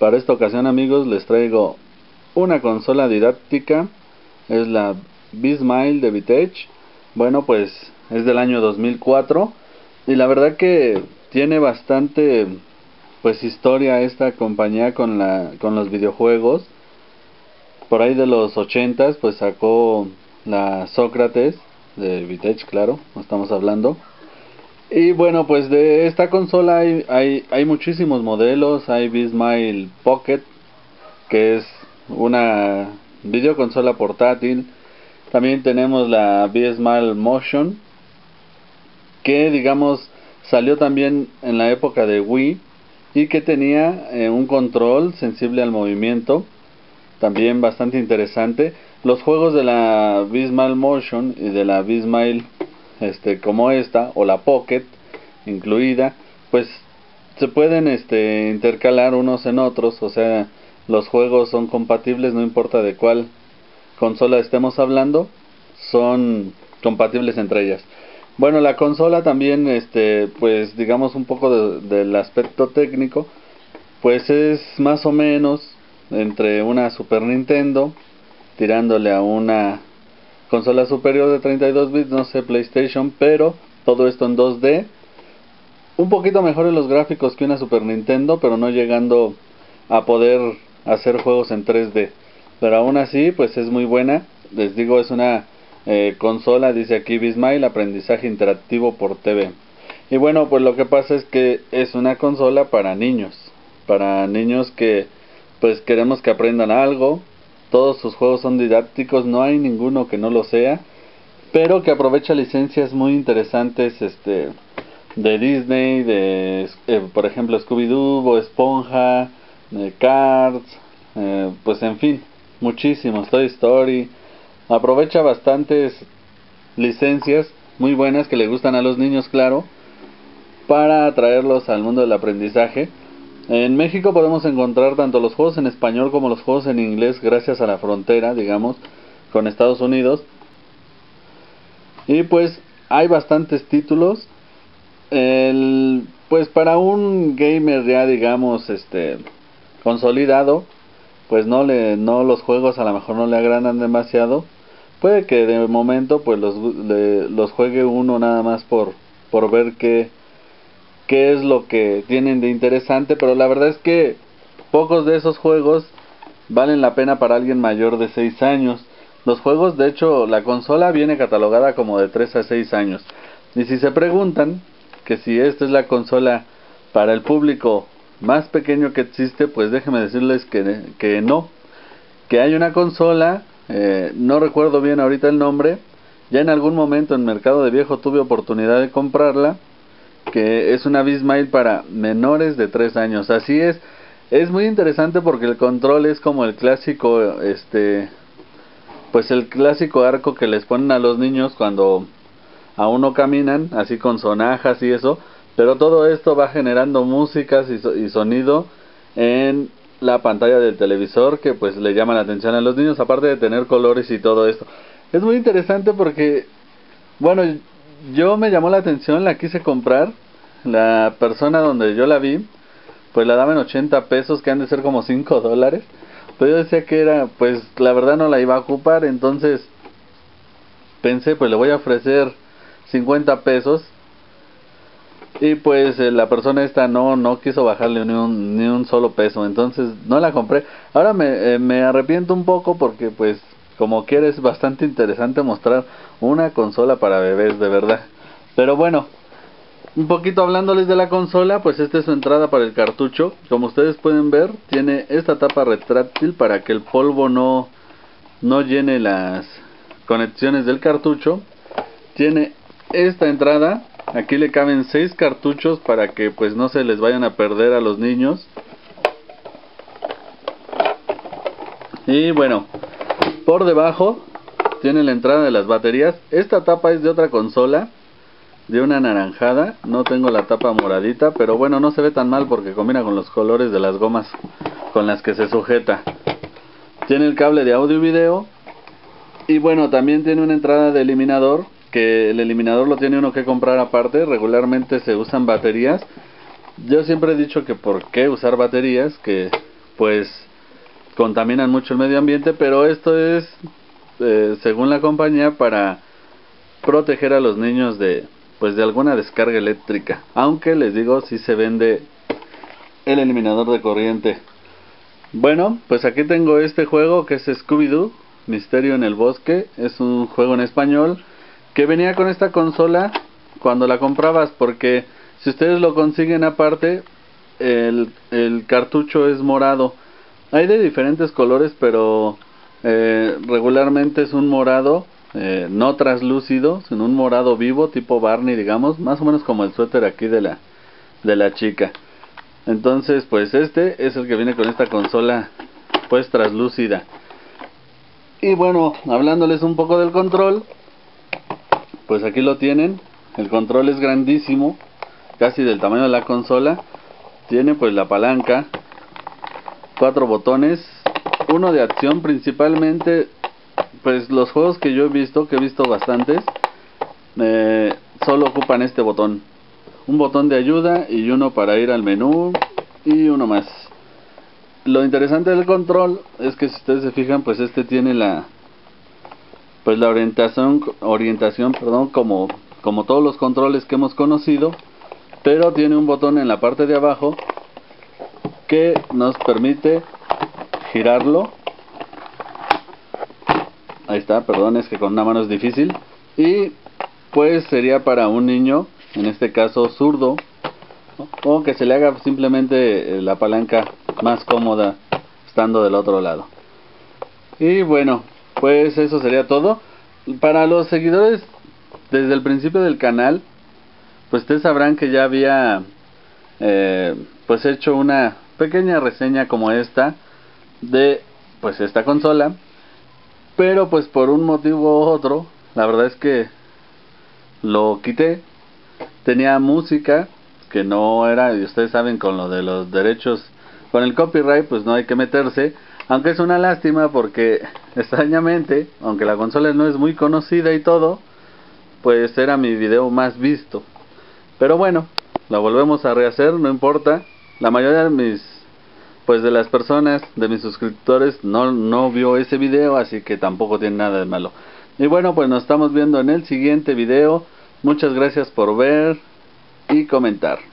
Para esta ocasión amigos les traigo una consola didáctica, es la Bismile de Vitech. Bueno pues es del año 2004 y la verdad que tiene bastante pues historia esta compañía con la con los videojuegos. Por ahí de los 80 pues sacó la Sócrates de Vitech, claro, estamos hablando. Y bueno, pues de esta consola hay, hay, hay muchísimos modelos. Hay Bismile Pocket, que es una videoconsola portátil. También tenemos la Bismile Motion, que digamos salió también en la época de Wii y que tenía eh, un control sensible al movimiento, también bastante interesante. Los juegos de la Bismile Motion y de la Bismile este como esta o la Pocket incluida, pues se pueden este intercalar unos en otros, o sea, los juegos son compatibles, no importa de cuál consola estemos hablando, son compatibles entre ellas. Bueno, la consola también, este, pues digamos un poco del aspecto técnico, pues es más o menos entre una Super Nintendo, tirándole a una consola superior de 32 bits, no sé, PlayStation, pero todo esto en 2D. Un poquito mejor en los gráficos que una Super Nintendo, pero no llegando a poder hacer juegos en 3D. Pero aún así, pues es muy buena. Les digo, es una eh, consola, dice aquí Bismile, aprendizaje interactivo por TV. Y bueno, pues lo que pasa es que es una consola para niños. Para niños que pues queremos que aprendan algo, todos sus juegos son didácticos, no hay ninguno que no lo sea, pero que aprovecha licencias muy interesantes este de Disney, de eh, por ejemplo Scooby-Doo, o Esponja, de Cards, eh, pues en fin, muchísimos, Toy Story. Aprovecha bastantes licencias muy buenas que le gustan a los niños, claro, para atraerlos al mundo del aprendizaje en México podemos encontrar tanto los juegos en español como los juegos en inglés gracias a la frontera, digamos, con Estados Unidos. Y pues hay bastantes títulos. El, pues para un gamer ya digamos este consolidado, pues no le no los juegos a lo mejor no le agradan demasiado. Puede que de momento pues los, los juegue uno nada más por por ver qué qué es lo que tienen de interesante, pero la verdad es que pocos de esos juegos valen la pena para alguien mayor de 6 años. Los juegos, de hecho, la consola viene catalogada como de 3 a 6 años. Y si se preguntan que si esta es la consola para el público más pequeño que existe, pues déjenme decirles que, que no. Que hay una consola, eh, no recuerdo bien ahorita el nombre, ya en algún momento en Mercado de Viejo tuve oportunidad de comprarla que es una Bismile para menores de 3 años. Así es, es muy interesante porque el control es como el clásico, este, pues el clásico arco que les ponen a los niños cuando aún no caminan, así con sonajas y eso, pero todo esto va generando músicas y, y sonido en la pantalla del televisor que pues le llama la atención a los niños, aparte de tener colores y todo esto. Es muy interesante porque, bueno, yo me llamó la atención, la quise comprar. La persona donde yo la vi, pues la daban 80 pesos, que han de ser como 5 dólares. Pero yo decía que era, pues la verdad no la iba a ocupar, entonces pensé, pues le voy a ofrecer 50 pesos. Y pues eh, la persona esta no no quiso bajarle ni un, ni un solo peso, entonces no la compré. Ahora me, eh, me arrepiento un poco porque pues como quiera es bastante interesante mostrar una consola para bebés de verdad. Pero bueno, un poquito hablándoles de la consola, pues esta es su entrada para el cartucho. Como ustedes pueden ver, tiene esta tapa retráctil para que el polvo no, no llene las conexiones del cartucho. Tiene esta entrada, aquí le caben 6 cartuchos para que pues no se les vayan a perder a los niños. Y bueno, por debajo tiene la entrada de las baterías. Esta tapa es de otra consola, de una naranjada. No tengo la tapa moradita, pero bueno, no se ve tan mal porque combina con los colores de las gomas con las que se sujeta. Tiene el cable de audio y video. Y bueno, también tiene una entrada de eliminador, que el eliminador lo tiene uno que comprar aparte. Regularmente se usan baterías. Yo siempre he dicho que por qué usar baterías, que pues contaminan mucho el medio ambiente, pero esto es, eh, según la compañía, para proteger a los niños de, pues de alguna descarga eléctrica. Aunque les digo, si se vende el eliminador de corriente. Bueno, pues aquí tengo este juego que es Scooby-Doo, Misterio en el Bosque. Es un juego en español que venía con esta consola cuando la comprabas porque si ustedes lo consiguen aparte, el, el cartucho es morado. Hay de diferentes colores, pero eh, regularmente es un morado eh, no traslúcido, sino un morado vivo, tipo Barney, digamos, más o menos como el suéter aquí de la, de la chica. Entonces, pues este es el que viene con esta consola, pues traslúcida. Y bueno, hablándoles un poco del control, pues aquí lo tienen. El control es grandísimo, casi del tamaño de la consola. Tiene pues la palanca, cuatro botones, uno de acción principalmente pues los juegos que yo he visto, que he visto bastantes, eh, solo ocupan este botón. Un botón de ayuda y uno para ir al menú y uno más. Lo interesante del control es que si ustedes se fijan, pues este tiene la pues la orientación orientación, perdón, como como todos los controles que hemos conocido, pero tiene un botón en la parte de abajo que nos permite girarlo Ahí está, perdón, es que con una mano es difícil. Y pues sería para un niño, en este caso zurdo, o que se le haga simplemente eh, la palanca más cómoda estando del otro lado. Y bueno, pues eso sería todo. Para los seguidores desde el principio del canal, pues ustedes sabrán que ya había eh, pues hecho una pequeña reseña como esta de pues esta consola pero pues por un motivo u otro, la verdad es que lo quité. Tenía música que no era, y ustedes saben con lo de los derechos, con el copyright pues no hay que meterse. Aunque es una lástima porque extrañamente, aunque la consola no es muy conocida y todo, pues era mi video más visto. Pero bueno, la volvemos a rehacer, no importa. La mayoría de mis pues de las personas, de mis suscriptores, no, no vio ese video, así que tampoco tiene nada de malo. Y bueno, pues nos estamos viendo en el siguiente video. Muchas gracias por ver y comentar.